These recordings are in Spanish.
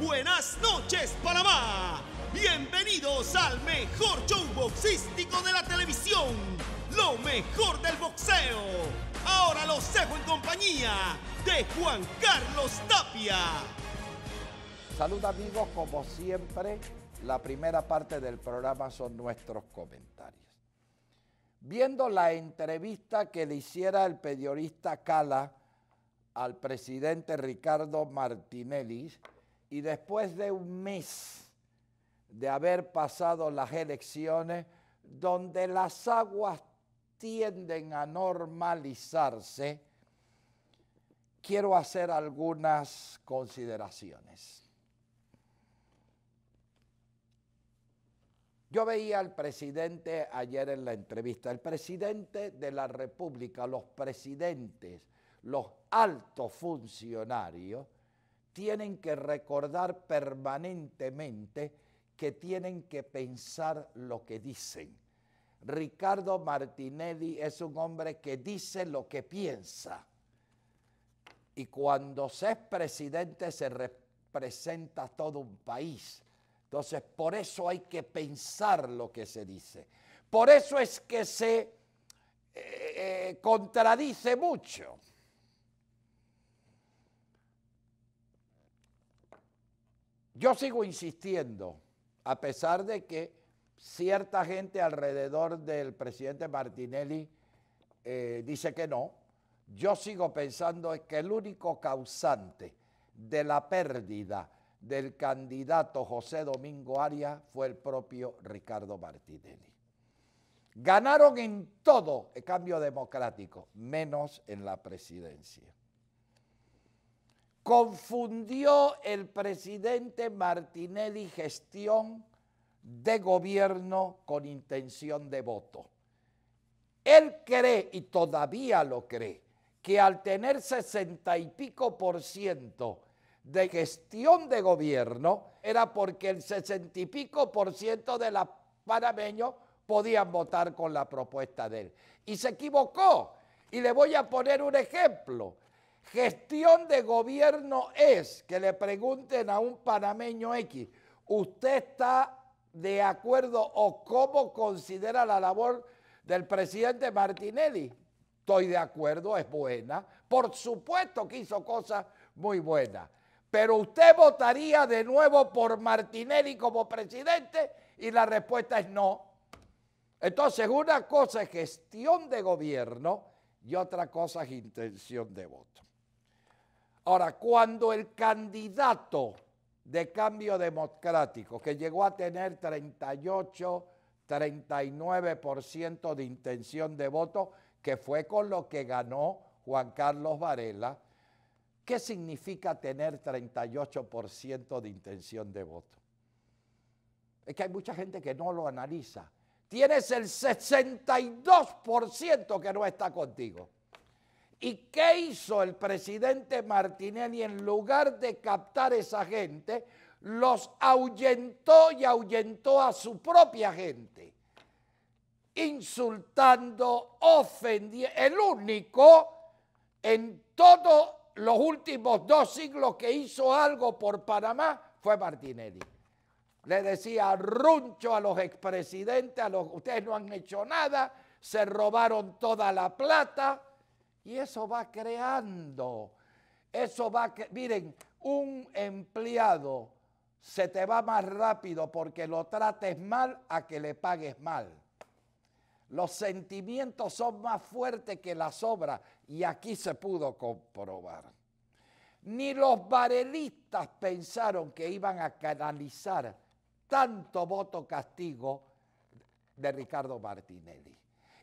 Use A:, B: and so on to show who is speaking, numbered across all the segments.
A: Buenas noches, Panamá. Bienvenidos al mejor show boxístico de la televisión. Lo mejor del boxeo. Ahora los dejo en compañía de Juan Carlos Tapia.
B: Salud amigos, como siempre, la primera parte del programa son nuestros comentarios. Viendo la entrevista que le hiciera el periodista Cala al presidente Ricardo Martinelli y después de un mes de haber pasado las elecciones donde las aguas tienden a normalizarse, quiero hacer algunas consideraciones. Yo veía al presidente ayer en la entrevista, el presidente de la República, los presidentes, los altos funcionarios, tienen que recordar permanentemente que tienen que pensar lo que dicen. Ricardo Martinelli es un hombre que dice lo que piensa. Y cuando se es presidente se representa todo un país. Entonces, por eso hay que pensar lo que se dice. Por eso es que se eh, eh, contradice mucho. Yo sigo insistiendo, a pesar de que cierta gente alrededor del presidente Martinelli eh, dice que no, yo sigo pensando que el único causante de la pérdida del candidato José Domingo Arias fue el propio Ricardo Martinelli. Ganaron en todo el cambio democrático, menos en la presidencia confundió el presidente Martinelli gestión de gobierno con intención de voto. Él cree, y todavía lo cree, que al tener sesenta y pico por ciento de gestión de gobierno, era porque el sesenta y pico por ciento de los panameños podían votar con la propuesta de él. Y se equivocó. Y le voy a poner un ejemplo. Gestión de gobierno es que le pregunten a un panameño X, ¿usted está de acuerdo o cómo considera la labor del presidente Martinelli? Estoy de acuerdo, es buena. Por supuesto que hizo cosas muy buenas. Pero usted votaría de nuevo por Martinelli como presidente y la respuesta es no. Entonces, una cosa es gestión de gobierno y otra cosa es intención de voto. Ahora, cuando el candidato de cambio democrático, que llegó a tener 38, 39% de intención de voto, que fue con lo que ganó Juan Carlos Varela, ¿qué significa tener 38% de intención de voto? Es que hay mucha gente que no lo analiza. Tienes el 62% que no está contigo. ¿Y qué hizo el presidente Martinelli en lugar de captar esa gente? Los ahuyentó y ahuyentó a su propia gente, insultando, ofendiendo. El único en todos los últimos dos siglos que hizo algo por Panamá fue Martinelli. Le decía runcho a los expresidentes, a los ustedes no han hecho nada, se robaron toda la plata y eso va creando, eso va, miren, un empleado se te va más rápido porque lo trates mal a que le pagues mal. Los sentimientos son más fuertes que las obras y aquí se pudo comprobar. Ni los varelistas pensaron que iban a canalizar tanto voto castigo de Ricardo Martinelli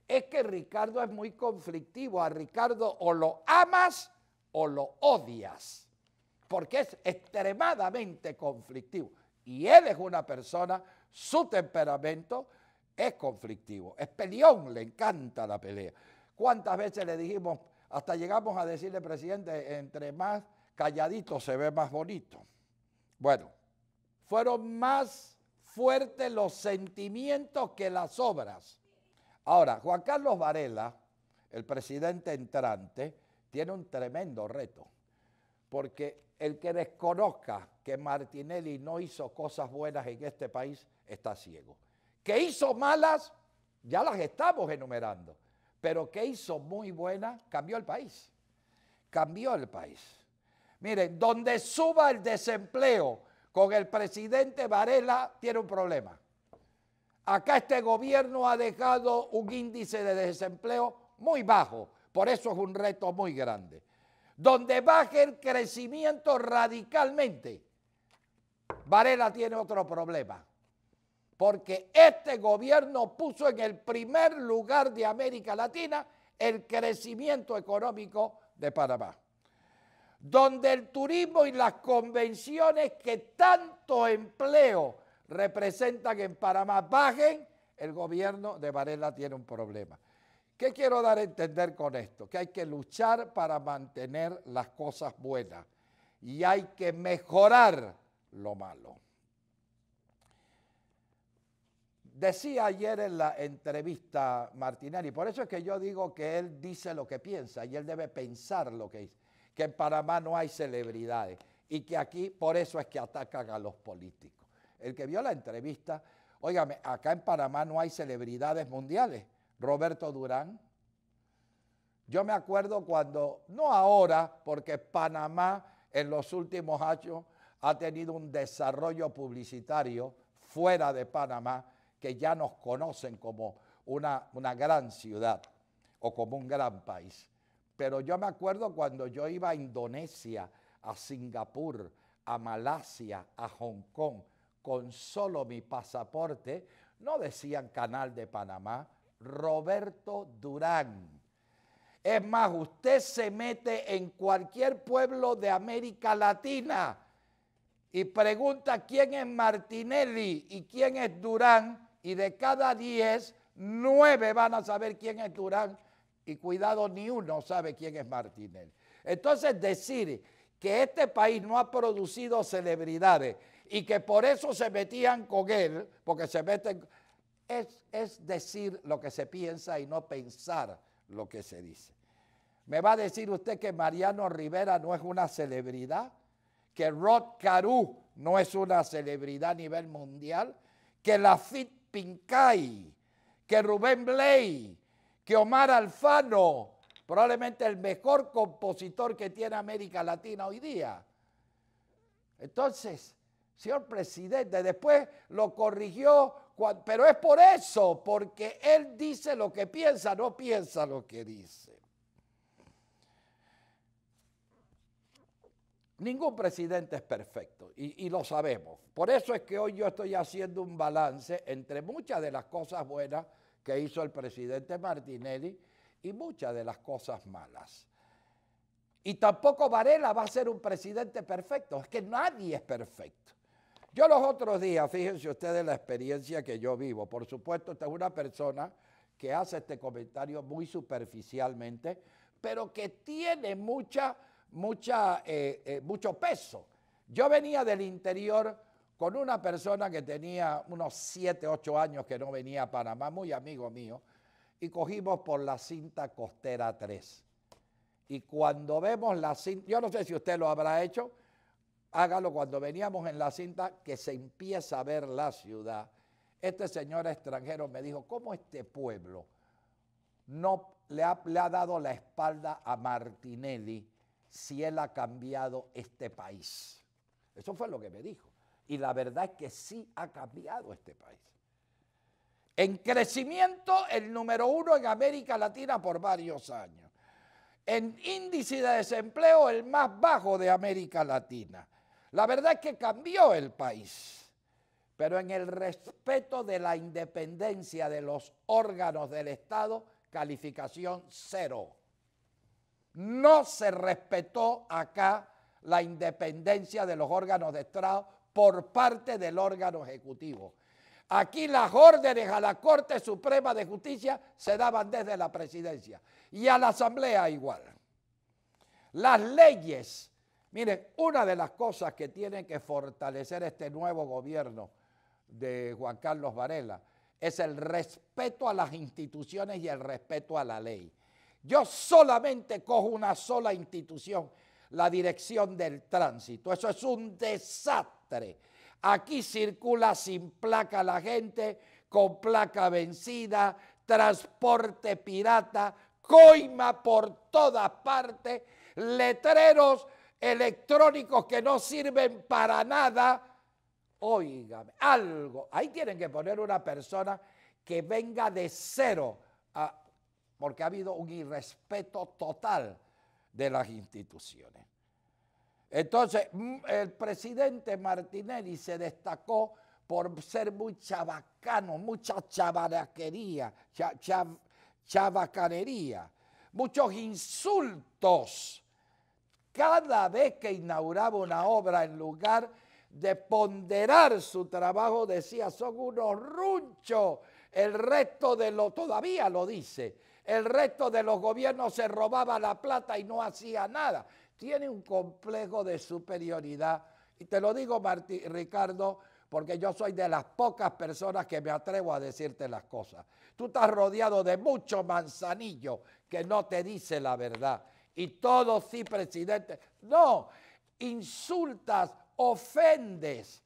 B: es que Ricardo es muy conflictivo. A Ricardo o lo amas o lo odias, porque es extremadamente conflictivo. Y él es una persona, su temperamento es conflictivo, es peleón, le encanta la pelea. ¿Cuántas veces le dijimos, hasta llegamos a decirle, presidente, entre más calladito se ve más bonito? Bueno, fueron más fuertes los sentimientos que las obras. Ahora, Juan Carlos Varela, el presidente entrante, tiene un tremendo reto, porque el que desconozca que Martinelli no hizo cosas buenas en este país está ciego. Que hizo malas, ya las estamos enumerando, pero que hizo muy buenas, cambió el país. Cambió el país. Miren, donde suba el desempleo con el presidente Varela, tiene un problema. Acá este gobierno ha dejado un índice de desempleo muy bajo, por eso es un reto muy grande. Donde baje el crecimiento radicalmente, Varela tiene otro problema, porque este gobierno puso en el primer lugar de América Latina el crecimiento económico de Panamá. Donde el turismo y las convenciones que tanto empleo representan en Panamá bajen, el gobierno de Varela tiene un problema. ¿Qué quiero dar a entender con esto? Que hay que luchar para mantener las cosas buenas y hay que mejorar lo malo. Decía ayer en la entrevista Martinelli, por eso es que yo digo que él dice lo que piensa y él debe pensar lo que dice, que en Panamá no hay celebridades y que aquí por eso es que atacan a los políticos. El que vio la entrevista, óigame, acá en Panamá no hay celebridades mundiales. Roberto Durán. Yo me acuerdo cuando, no ahora, porque Panamá en los últimos años ha tenido un desarrollo publicitario fuera de Panamá que ya nos conocen como una, una gran ciudad o como un gran país. Pero yo me acuerdo cuando yo iba a Indonesia, a Singapur, a Malasia, a Hong Kong, con solo mi pasaporte, no decían Canal de Panamá, Roberto Durán. Es más, usted se mete en cualquier pueblo de América Latina y pregunta quién es Martinelli y quién es Durán, y de cada diez, nueve van a saber quién es Durán, y cuidado, ni uno sabe quién es Martinelli. Entonces, decir que este país no ha producido celebridades y que por eso se metían con él, porque se meten, es, es decir lo que se piensa y no pensar lo que se dice. ¿Me va a decir usted que Mariano Rivera no es una celebridad? ¿Que Rod Caru no es una celebridad a nivel mundial? ¿Que Lafitte Pincay? ¿Que Rubén Blay? ¿Que Omar Alfano? Probablemente el mejor compositor que tiene América Latina hoy día. Entonces, señor presidente, después lo corrigió, pero es por eso, porque él dice lo que piensa, no piensa lo que dice. Ningún presidente es perfecto y, lo sabemos. Por eso es que hoy yo estoy haciendo un balance entre muchas de las cosas buenas que hizo el presidente Martinelli y muchas de las cosas malas. Y tampoco Varela va a ser un presidente perfecto, es que nadie es perfecto. Yo los otros días, fíjense ustedes la experiencia que yo vivo, por supuesto, esta es una persona que hace este comentario muy superficialmente, pero que tiene mucha, mucha, eh, eh, mucho peso. Yo venía del interior con una persona que tenía unos 7, 8 años que no venía a Panamá, muy amigo mío, y cogimos por la cinta costera 3. Y cuando vemos la cinta, yo no sé si usted lo habrá hecho, hágalo cuando veníamos en la cinta, que se empieza a ver la ciudad. Este señor extranjero me dijo, ¿cómo este pueblo no le ha, le ha dado la espalda a Martinelli si él ha cambiado este país? Eso fue lo que me dijo. Y la verdad es que sí ha cambiado este país. En crecimiento, el número uno en América Latina por varios años. En índice de desempleo, el más bajo de América Latina. La verdad es que cambió el país, pero en el respeto de la independencia de los órganos del Estado, calificación cero. No se respetó acá la independencia de los órganos de Estado por parte del órgano ejecutivo. Aquí las órdenes a la Corte Suprema de Justicia se daban desde la presidencia y a la Asamblea igual. Las leyes Miren, una de las cosas que tiene que fortalecer este nuevo gobierno de Juan Carlos Varela es el respeto a las instituciones y el respeto a la ley. Yo solamente cojo una sola institución, la dirección del tránsito. Eso es un desastre. Aquí circula sin placa la gente, con placa vencida, transporte pirata, coima por todas partes, letreros electrónicos que no sirven para nada. Óigame, algo. Ahí tienen que poner una persona que venga de cero, porque ha habido un irrespeto total de las instituciones. Entonces, mm, el presidente Martinelli se destacó por ser muy chabacano, mucha chabaraquería, chabacanería, muchos insultos. Cada vez que inauguraba una obra en lugar de ponderar su trabajo, decía, son unos runchos. El resto de lo, todavía lo dice, el resto de los gobiernos se robaba la plata y no hacía nada. Tiene un complejo de superioridad. Y te lo digo, Ricardo, porque yo soy de las pocas personas que me atrevo a decirte las cosas. Tú estás rodeado de mucho manzanillo que no te dice la verdad. Y todo sí, presidente. No, insultas, ofendes.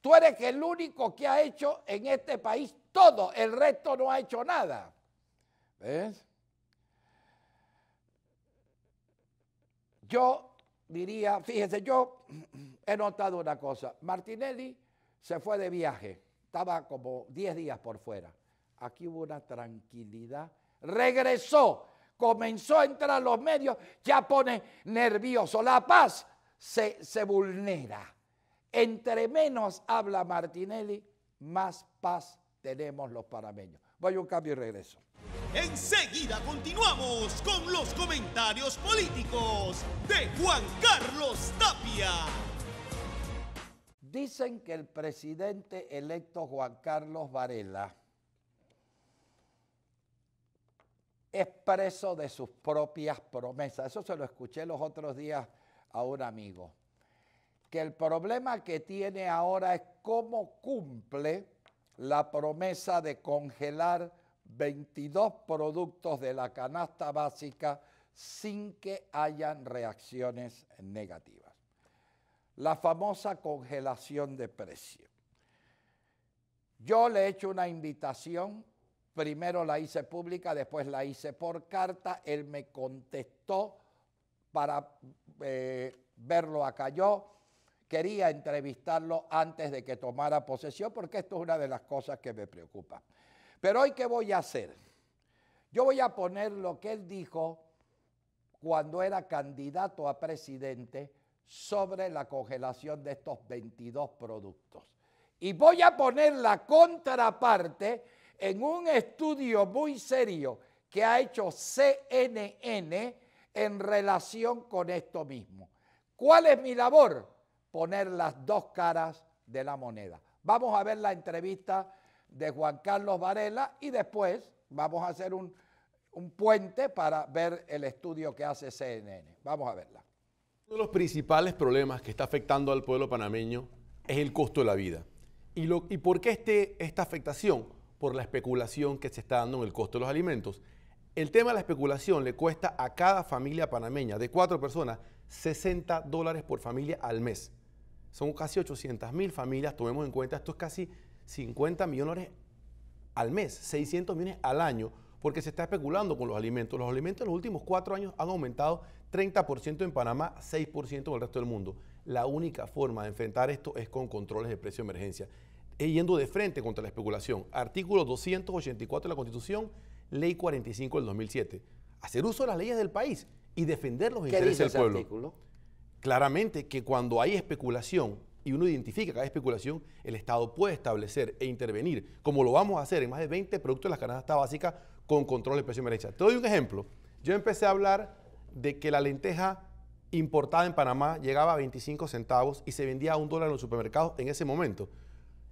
B: Tú eres el único que ha hecho en este país todo, el resto no ha hecho nada. ¿Ves? Yo diría, fíjese, yo he notado una cosa. Martinelli se fue de viaje, estaba como 10 días por fuera. Aquí hubo una tranquilidad. Regresó, comenzó a entrar a los medios, ya pone nervioso. La paz se, se vulnera. Entre menos habla Martinelli, más paz tenemos los parameños. Voy a un cambio y regreso.
A: Enseguida continuamos con los comentarios políticos de Juan Carlos Tapia.
B: Dicen que el presidente electo Juan Carlos Varela es preso de sus propias promesas. Eso se lo escuché los otros días a un amigo. Que el problema que tiene ahora es cómo cumple la promesa de congelar 22 productos de la canasta básica sin que hayan reacciones negativas. La famosa congelación de precio. Yo le he hecho una invitación, primero la hice pública, después la hice por carta, él me contestó para eh, verlo acá. Yo quería entrevistarlo antes de que tomara posesión porque esto es una de las cosas que me preocupa. Pero hoy, ¿qué voy a hacer? Yo voy a poner lo que él dijo cuando era candidato a presidente sobre la congelación de estos 22 productos. Y voy a poner la contraparte en un estudio muy serio que ha hecho CNN en relación con esto mismo. ¿Cuál es mi labor? Poner las dos caras de la moneda. Vamos a ver la entrevista de Juan Carlos Varela y después vamos a hacer un, puente para ver el estudio que hace CNN. Vamos a verla.
C: Uno de los principales problemas que está afectando al pueblo panameño es el costo de la vida. ¿Y, por qué este, esta afectación? Por la especulación que se está dando en el costo de los alimentos. El tema de la especulación le cuesta a cada familia panameña de cuatro personas 60 dólares por familia al mes. Son casi 800 mil familias, tomemos en cuenta, esto es casi 50 millones al mes, 600 millones al año, porque se está especulando con los alimentos. Los alimentos en los últimos cuatro años han aumentado 30% en Panamá, 6% en el resto del mundo. La única forma de enfrentar esto es con controles de precio de emergencia, yendo de frente contra la especulación. Artículo 284 de la Constitución, Ley 45 del 2007. Hacer uso de las leyes del país y defender los intereses del pueblo. Artículo? Claramente que cuando hay especulación y uno identifica que hay especulación, el Estado puede establecer e intervenir, como lo vamos a hacer en más de 20 productos de la canasta básica con control de precio de. Te doy un ejemplo. Yo empecé a hablar de que la lenteja importada en Panamá llegaba a 25 centavos y se vendía a un dólar en los supermercados en ese momento.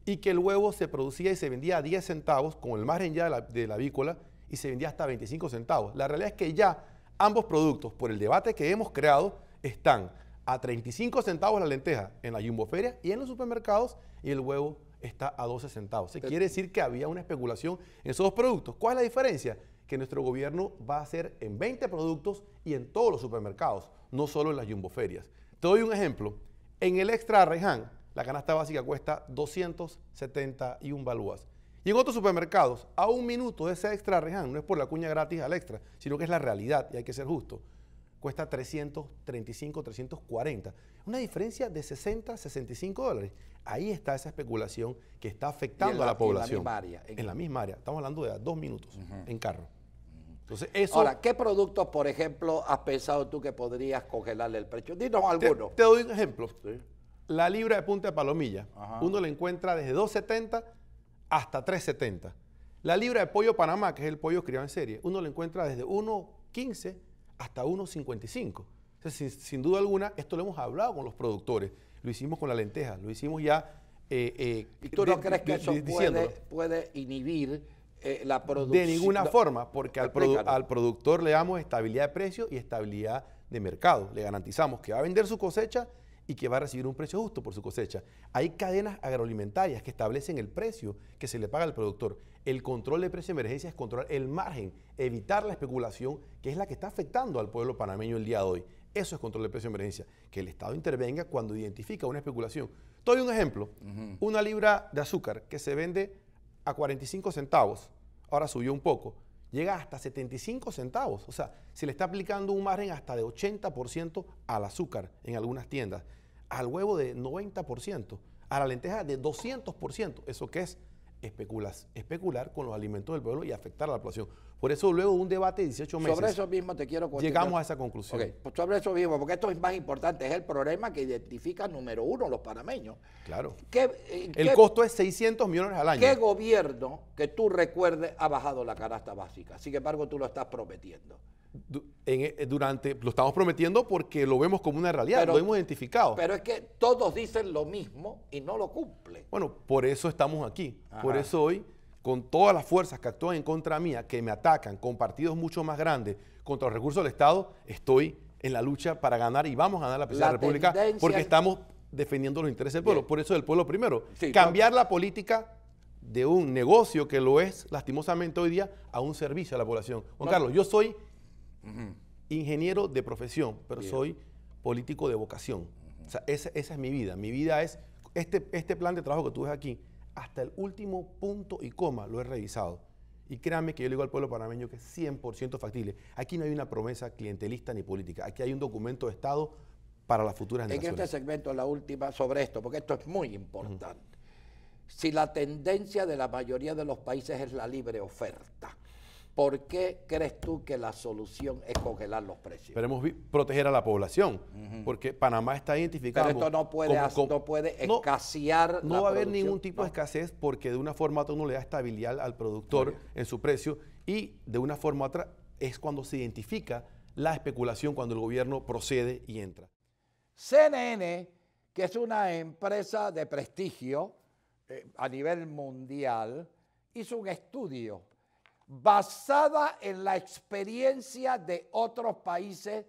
C: Y que el huevo se producía y se vendía a 10 centavos con el margen ya de la, de la avícola y se vendía hasta 25 centavos. La realidad es que ya ambos productos, por el debate que hemos creado, están a 35 centavos la lenteja en la jumboferia y en los supermercados y el huevo está a 12 centavos. Se quiere decir que había una especulación en esos dos productos. ¿Cuál es la diferencia? que nuestro gobierno va a hacer en 20 productos y en todos los supermercados, no solo en las jumboferias. Te doy un ejemplo. En el extra Reján, la canasta básica cuesta 271 balúas. Y en otros supermercados, a un minuto de ese extra Reján, no es por la cuña gratis al extra, sino que es la realidad y hay que ser justo, cuesta 335, 340. Una diferencia de 60, 65 dólares. Ahí está esa especulación que está afectando a la población.
B: En la misma área.
C: En, la misma área. Estamos hablando de dos minutos en carro. Entonces, eso...
B: Ahora, ¿qué productos, por ejemplo, has pensado tú que podrías congelarle el precio? Dinos algunos.
C: Te, doy un ejemplo. La libra de punta de palomilla, uno la encuentra desde 2.70 hasta 3.70. La libra de pollo Panamá, que es el pollo criado en serie, uno la encuentra desde 1.15 hasta 1.55. sin, sin, duda alguna, esto lo hemos hablado con los productores, lo hicimos con la lenteja, lo hicimos ya...
B: Eh, eh, ¿Y tú no crees que eso puede, puede inhibir eh, la producción.
C: De ninguna forma, porque al, al, productor le damos estabilidad de precio y estabilidad de mercado. Le garantizamos que va a vender su cosecha y que va a recibir un precio justo por su cosecha. Hay cadenas agroalimentarias que establecen el precio que se le paga al productor. El control de precio de emergencia es controlar el margen, evitar la especulación, que es la que está afectando al pueblo panameño el día de hoy. Eso es control de precio de emergencia, que el Estado intervenga cuando identifica una especulación. Doy un ejemplo. Una libra de azúcar que se vende a 45 centavos, ahora subió un poco, llega hasta 75 centavos. O sea, se le está aplicando un margen hasta de 80% al azúcar en algunas tiendas, al huevo de 90%, a la lenteja de 200%. ¿Eso qué es? especular con los alimentos del pueblo y afectar a la población. Por eso luego de un debate de 18 meses...
B: Sobre eso mismo te quiero
C: Llegamos a esa conclusión.
B: Pues sobre eso mismo, porque esto es más importante, es el problema que identifica número uno los panameños.
C: Claro. Eh, el costo es 600 millones al año.
B: ¿Qué gobierno que tú recuerdes ha bajado la canasta básica? Sin embargo, tú lo estás prometiendo.
C: Eh, durante, lo estamos prometiendo porque lo vemos como una realidad, lo hemos identificado.
B: Pero es que todos dicen lo mismo y no lo cumplen.
C: Bueno, por eso estamos aquí. Por eso hoy, con todas las fuerzas que actúan en contra mía, que me atacan, con partidos mucho más grandes, contra los recursos del Estado, estoy en la lucha para ganar y vamos a ganar la presidencia de la República porque estamos defendiendo los intereses del pueblo. Por eso el pueblo primero. Cambiar la política de un negocio que lo es lastimosamente hoy día a un servicio a la población. Juan Carlos, yo soy ingeniero de profesión, pero soy político de vocación. O sea, esa, es mi vida. Mi vida es, este, este plan de trabajo que tú ves aquí, hasta el último punto y coma lo he revisado. Y créanme que yo le digo al pueblo panameño que es 100% factible. Aquí no hay una promesa clientelista ni política. Aquí hay un documento de Estado para las futuras generaciones.
B: En este segmento, la última sobre esto, porque esto es muy importante. Si la tendencia de la mayoría de los países es la libre oferta, ¿Por qué crees tú que la solución es congelar los precios?
C: Queremos proteger a la población, porque Panamá está identificado.
B: Pero esto no puede, no puede escasear.
C: No, va a haber ningún tipo de escasez porque de una forma u otra uno le da estabilidad al productor en su precio y de una forma u otra es cuando se identifica la especulación, cuando el gobierno procede y entra.
B: CNN, que es una empresa de prestigio eh, a nivel mundial, hizo un estudio basada en la experiencia de otros países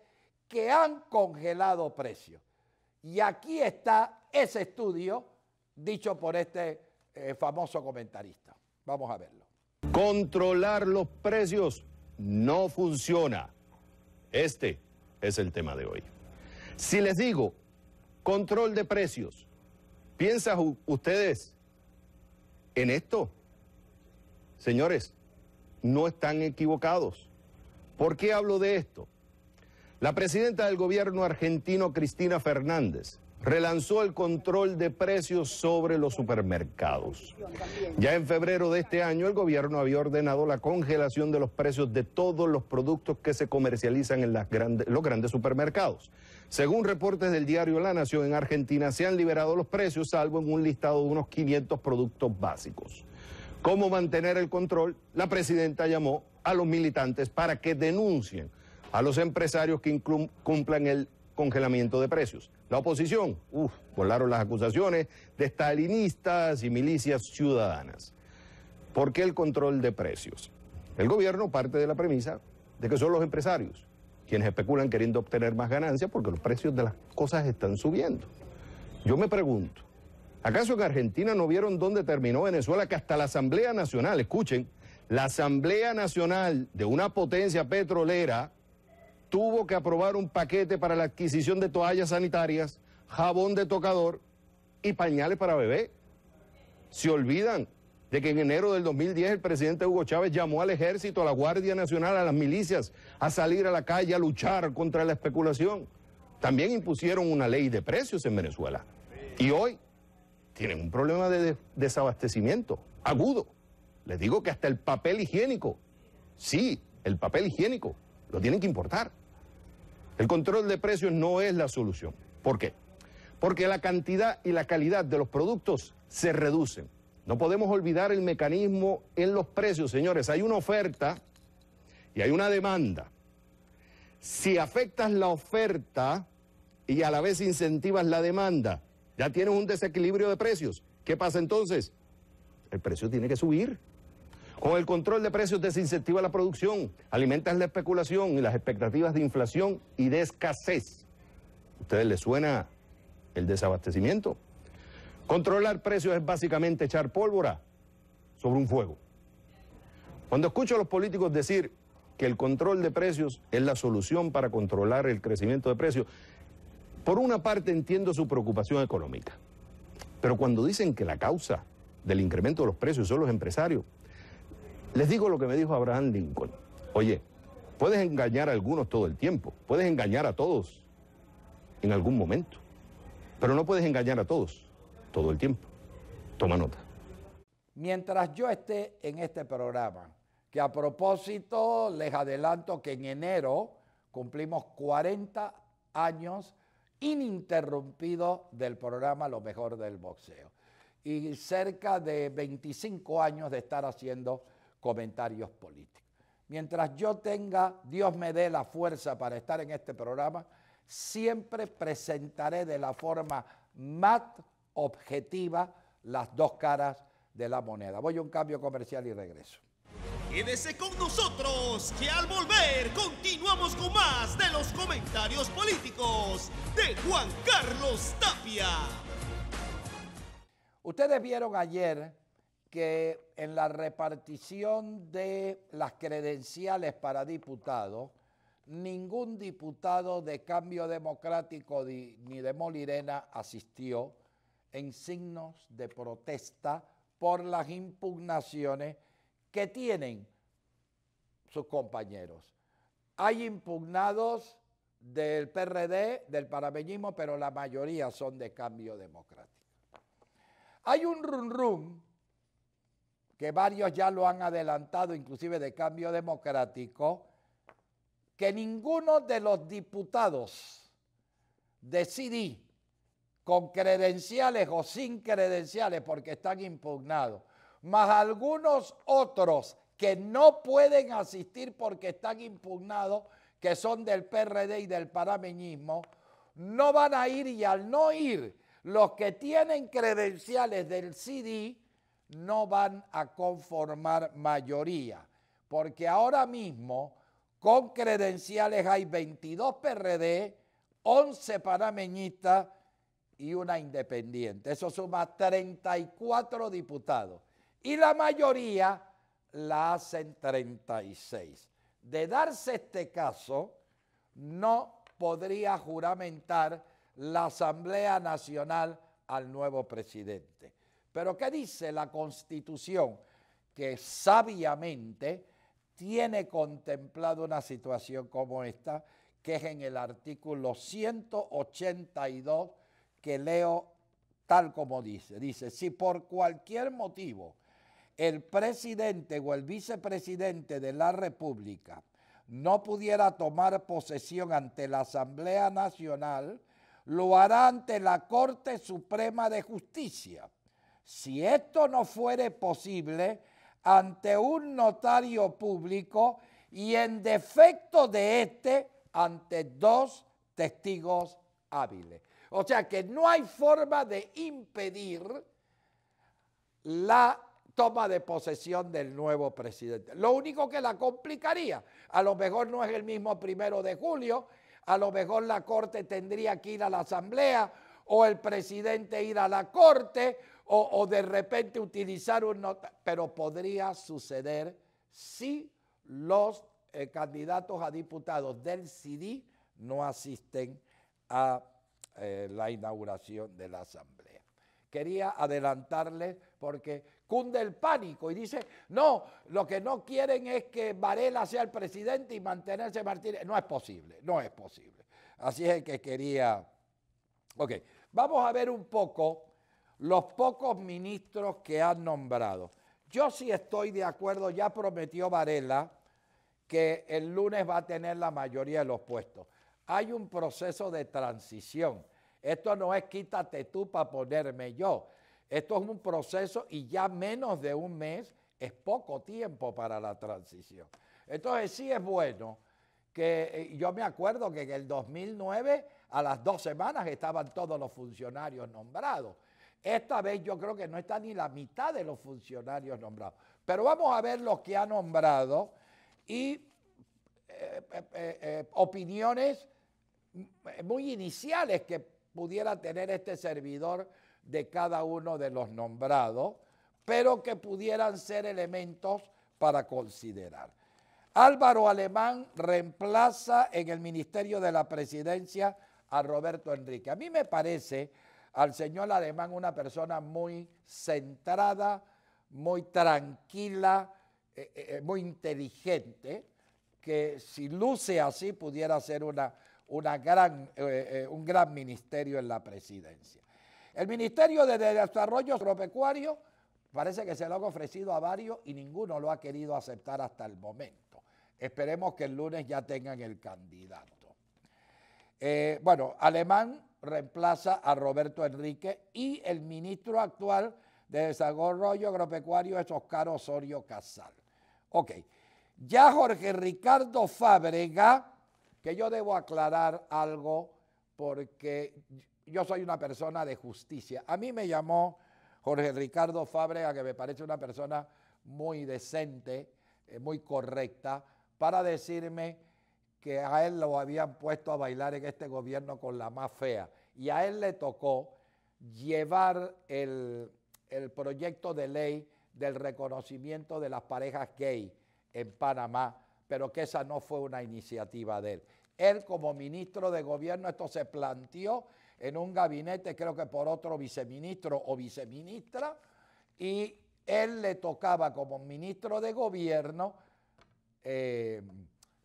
B: que han congelado precios. Y aquí está ese estudio dicho por este eh, famoso comentarista. Vamos a verlo.
D: Controlar los precios no funciona. Este es el tema de hoy. Si les digo control de precios, ¿piensan ustedes en esto? Señores, no están equivocados. ¿Por qué hablo de esto? La presidenta del gobierno argentino, Cristina Fernández, relanzó el control de precios sobre los supermercados. Ya en febrero de este año el gobierno había ordenado la congelación de los precios de todos los productos que se comercializan en los grandes supermercados. Según reportes del diario La Nación en Argentina, se han liberado los precios salvo en un listado de unos 500 productos básicos cómo mantener el control, la presidenta llamó a los militantes para que denuncien a los empresarios que cumplan el congelamiento de precios. La oposición, uff, volaron las acusaciones de stalinistas y milicias ciudadanas. ¿Por qué el control de precios? El gobierno parte de la premisa de que son los empresarios quienes especulan queriendo obtener más ganancias porque los precios de las cosas están subiendo. Yo me pregunto, ¿Acaso en Argentina no vieron dónde terminó Venezuela? Que hasta la Asamblea Nacional, escuchen, La Asamblea Nacional de una potencia petrolera tuvo que aprobar un paquete para la adquisición de toallas sanitarias, jabón de tocador y pañales para bebé. Se olvidan de que en enero del 2010 el presidente Hugo Chávez llamó al ejército, a la Guardia Nacional, a las milicias a salir a la calle a luchar contra la especulación. También impusieron una ley de precios en Venezuela. Y hoy tienen un problema de desabastecimiento agudo. Les digo que hasta el papel higiénico, sí, el papel higiénico, lo tienen que importar. El control de precios no es la solución. ¿Por qué? Porque la cantidad y la calidad de los productos se reducen. No podemos olvidar el mecanismo en los precios, señores. Hay una oferta y hay una demanda. Si afectas la oferta y a la vez incentivas la demanda, ya tienes un desequilibrio de precios. ¿Qué pasa entonces? El precio tiene que subir. Con el control de precios desincentiva la producción, alimentas la especulación y las expectativas de inflación y de escasez. ¿A ustedes les suena el desabastecimiento? Controlar precios es básicamente echar pólvora sobre un fuego. Cuando escucho a los políticos decir que el control de precios es la solución para controlar el crecimiento de precios, por una parte entiendo su preocupación económica, pero cuando dicen que la causa del incremento de los precios son los empresarios, les digo lo que me dijo Abraham Lincoln. Oye, puedes engañar a algunos todo el tiempo, puedes engañar a todos en algún momento, pero no puedes engañar a todos todo el tiempo. Toma nota.
B: Mientras yo esté en este programa, que a propósito les adelanto que en enero cumplimos 40 años ininterrumpidos del programa Lo mejor del boxeo y cerca de 25 años de estar haciendo comentarios políticos. Mientras yo tenga, Dios me dé la fuerza para estar en este programa, siempre presentaré de la forma más objetiva las dos caras de la moneda. Voy a un cambio comercial y regreso.
A: Quédese con nosotros, que al volver continuamos con más de los comentarios políticos de Juan Carlos Tapia.
B: Ustedes vieron ayer que en la repartición de las credenciales para diputados, ningún diputado de Cambio Democrático ni de Molirena asistió en signos de protesta por las impugnaciones que tienen sus compañeros. Hay impugnados del PRD, del parabeñismo, pero la mayoría son de cambio democrático. Hay un run run que varios ya lo han adelantado, inclusive de cambio democrático, que ninguno de los diputados decidí con credenciales o sin credenciales porque están impugnados, más algunos otros que no pueden asistir porque están impugnados, que son del PRD y del parameñismo, no van a ir y al no ir, los que tienen credenciales del CD no van a conformar mayoría, porque ahora mismo con credenciales hay 22 PRD, 11 parameñistas y una independiente. Eso suma 34 diputados. Y la mayoría la hacen 36. De darse este caso, no podría juramentar la Asamblea Nacional al nuevo presidente. Pero ¿qué dice la Constitución? Que sabiamente tiene contemplado una situación como esta, que es en el artículo 182 que leo tal como dice. Dice, si por cualquier motivo el presidente o el vicepresidente de la República no pudiera tomar posesión ante la Asamblea Nacional, lo hará ante la Corte Suprema de Justicia. Si esto no fuere posible, ante un notario público y en defecto de este, ante dos testigos hábiles. O sea que no hay forma de impedir la toma de posesión del nuevo presidente. Lo único que la complicaría, a lo mejor no es el mismo primero de julio, a lo mejor la corte tendría que ir a la asamblea o el presidente ir a la corte o, de repente utilizar un nota, pero podría suceder si los eh, candidatos a diputados del CD no asisten a eh, la inauguración de la Asamblea. Quería adelantarles porque cunde el pánico y dice, no, lo que no quieren es que Varela sea el presidente y mantenerse Martínez. No es posible, no es posible. Así es que quería... Ok, vamos a ver un poco los pocos ministros que han nombrado. Yo sí estoy de acuerdo, ya prometió Varela que el lunes va a tener la mayoría de los puestos. Hay un proceso de transición. Esto no es quítate tú para ponerme yo. Esto es un proceso y ya menos de un mes es poco tiempo para la transición. Entonces sí es bueno que eh, yo me acuerdo que en el 2009 a las dos semanas estaban todos los funcionarios nombrados. Esta vez yo creo que no está ni la mitad de los funcionarios nombrados. Pero vamos a ver los que ha nombrado y eh, eh, opiniones muy iniciales que pudiera tener este servidor de cada uno de los nombrados, pero que pudieran ser elementos para considerar. Álvaro Alemán reemplaza en el Ministerio de la Presidencia a Roberto Enrique. A mí me parece al señor Alemán una persona muy centrada, muy tranquila, eh, eh, eh, muy inteligente, que si luce así pudiera ser una, una gran, un gran ministerio en la presidencia. El Ministerio de Desarrollo Agropecuario parece que se lo ha ofrecido a varios y ninguno lo ha querido aceptar hasta el momento. Esperemos que el lunes ya tengan el candidato. Eh, bueno, Alemán reemplaza a Roberto Enrique y el ministro actual de Desarrollo Agropecuario es Oscar Osorio Casal. Ok, ya Jorge Ricardo Fábrega, que yo debo aclarar algo porque yo soy una persona de justicia. A mí me llamó Jorge Ricardo Fábrega, que me parece una persona muy decente, eh, muy correcta, para decirme que a él lo habían puesto a bailar en este gobierno con la más fea. Y a él le tocó llevar el, el proyecto de ley del reconocimiento de las parejas gay en Panamá, pero que esa no fue una iniciativa de él. Él como ministro de gobierno esto se planteó en un gabinete, creo que por otro viceministro o viceministra, y él le tocaba como ministro de gobierno eh,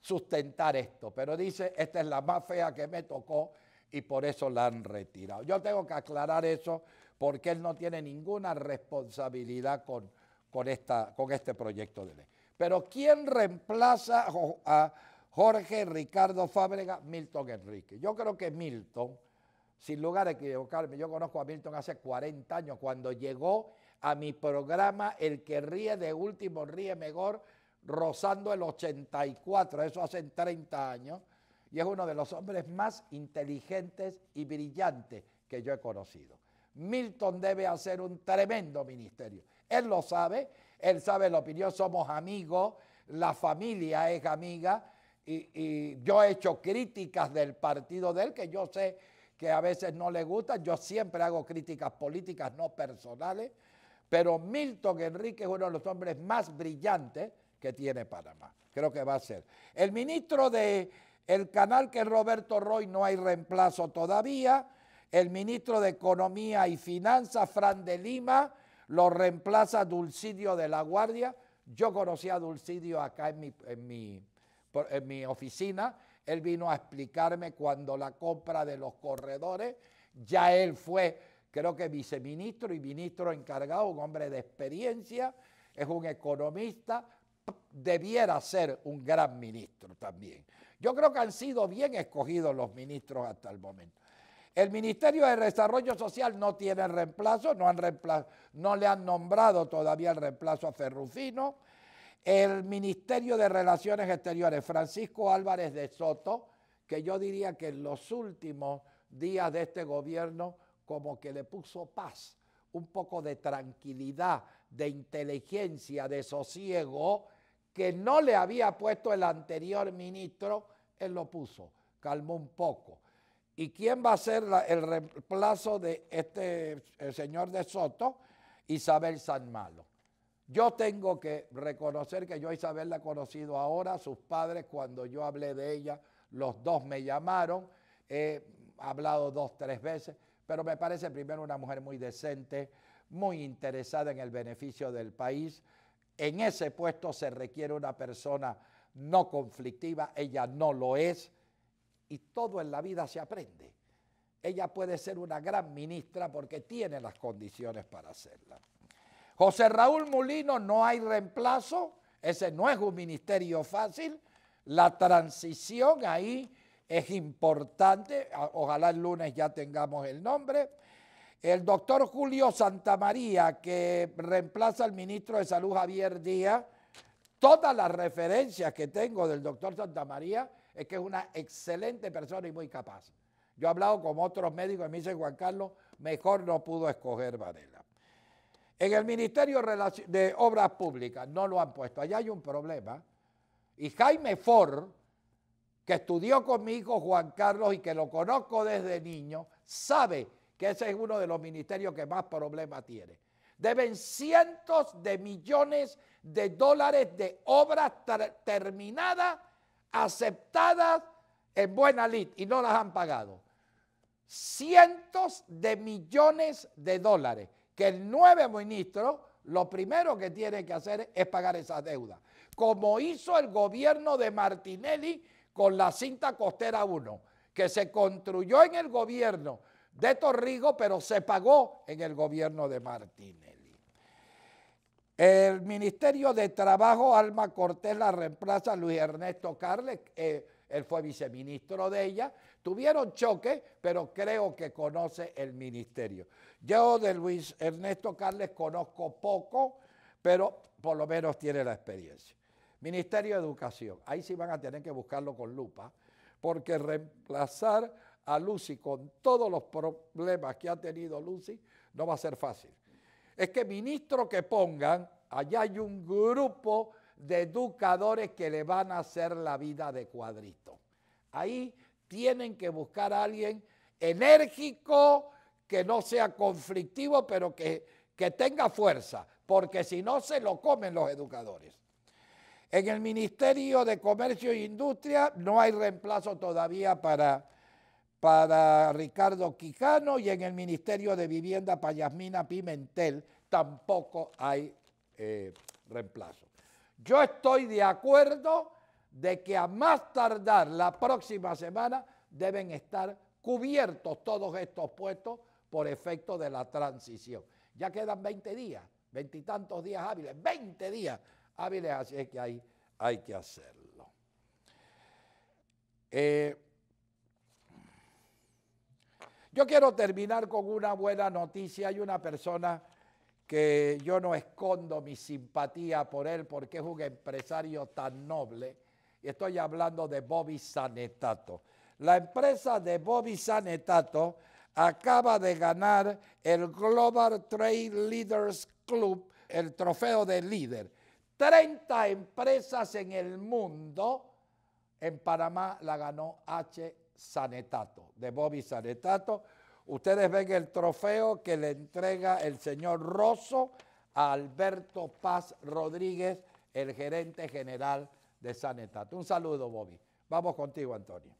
B: sustentar esto. Pero dice, esta es la más fea que me tocó y por eso la han retirado. Yo tengo que aclarar eso porque él no tiene ninguna responsabilidad con, con, esta, con este proyecto de ley. Pero ¿quién reemplaza a Jorge Ricardo Fábrega? Milton Enrique. Yo creo que Milton sin lugar a equivocarme, yo conozco a Milton hace 40 años, cuando llegó a mi programa El que ríe de último ríe mejor, rozando el 84, eso hace 30 años, y es uno de los hombres más inteligentes y brillantes que yo he conocido. Milton debe hacer un tremendo ministerio. Él lo sabe, él sabe la opinión, somos amigos, la familia es amiga, y, yo he hecho críticas del partido de él, que yo sé que a veces no le gustan. Yo siempre hago críticas políticas, no personales, pero Milton Enrique es uno de los hombres más brillantes que tiene Panamá. Creo que va a ser. El ministro de el canal que es Roberto Roy no hay reemplazo todavía. El ministro de Economía y Finanzas, Fran de Lima, lo reemplaza Dulcidio de la Guardia. Yo conocí a Dulcidio acá en mi, en mi, en mi oficina él vino a explicarme cuando la compra de los corredores, ya él fue, creo que viceministro y ministro encargado, un hombre de experiencia, es un economista, debiera ser un gran ministro también. Yo creo que han sido bien escogidos los ministros hasta el momento. El Ministerio de Desarrollo Social no tiene reemplazo, no, han no le han nombrado todavía el reemplazo a Ferrufino. El Ministerio de Relaciones Exteriores, Francisco Álvarez de Soto, que yo diría que en los últimos días de este gobierno como que le puso paz, un poco de tranquilidad, de inteligencia, de sosiego, que no le había puesto el anterior ministro, él lo puso, calmó un poco. ¿Y quién va a ser el reemplazo de este el señor de Soto? Isabel San Malo. Yo tengo que reconocer que yo a Isabel la he conocido ahora, sus padres cuando yo hablé de ella, los dos me llamaron, he hablado dos, tres veces, pero me parece primero una mujer muy decente, muy interesada en el beneficio del país. En ese puesto se requiere una persona no conflictiva, ella no lo es, y todo en la vida se aprende. Ella puede ser una gran ministra porque tiene las condiciones para hacerla. José Raúl Mulino no hay reemplazo, ese no es un ministerio fácil, la transición ahí es importante, ojalá el lunes ya tengamos el nombre. El doctor Julio Santamaría, que reemplaza al ministro de Salud Javier Díaz, todas las referencias que tengo del doctor Santamaría es que es una excelente persona y muy capaz. Yo he hablado con otros médicos y me dice Juan Carlos, mejor no pudo escoger Varela. En el Ministerio de Obras Públicas no lo han puesto. Allá hay un problema. Y Jaime Ford, que estudió con mi hijo Juan Carlos y que lo conozco desde niño, sabe que ese es uno de los ministerios que más problemas tiene. Deben cientos de millones de dólares de obras terminadas, aceptadas en buena lid y no las han pagado. Cientos de millones de dólares que el nuevo ministro lo primero que tiene que hacer es pagar esa deuda, como hizo el gobierno de Martinelli con la cinta costera 1, que se construyó en el gobierno de Torrigo, pero se pagó en el gobierno de Martinelli. El Ministerio de Trabajo, Alma Cortés la reemplaza Luis Ernesto Carles, eh, él fue viceministro de ella. Tuvieron choque, pero creo que conoce el ministerio. Yo de Luis Ernesto Carles conozco poco, pero por lo menos tiene la experiencia. Ministerio de Educación, ahí sí van a tener que buscarlo con lupa, porque reemplazar a Lucy con todos los problemas que ha tenido Lucy no va a ser fácil. Es que ministro que pongan, allá hay un grupo de educadores que le van a hacer la vida de cuadrito. Ahí tienen que buscar a alguien enérgico, que no sea conflictivo, pero que, que tenga fuerza, porque si no se lo comen los educadores. En el Ministerio de Comercio e Industria no hay reemplazo todavía para, para Ricardo Quijano y en el Ministerio de Vivienda para Yasmina Pimentel tampoco hay eh, reemplazo. Yo estoy de acuerdo de que a más tardar la próxima semana deben estar cubiertos todos estos puestos por efecto de la transición. Ya quedan 20 días, veintitantos días hábiles, 20 días hábiles, así es que hay, hay que hacerlo. Eh, yo quiero terminar con una buena noticia. Hay una persona que yo no escondo mi simpatía por él porque es un empresario tan noble. Estoy hablando de Bobby Sanetato. La empresa de Bobby Sanetato acaba de ganar el Global Trade Leaders Club, el trofeo de líder. 30 empresas en el mundo, en Panamá la ganó H. Sanetato, de Bobby Sanetato Ustedes ven el trofeo que le entrega el señor Rosso a Alberto Paz Rodríguez, el gerente general de Sanetato. Un saludo, Bobby. Vamos contigo, Antonio.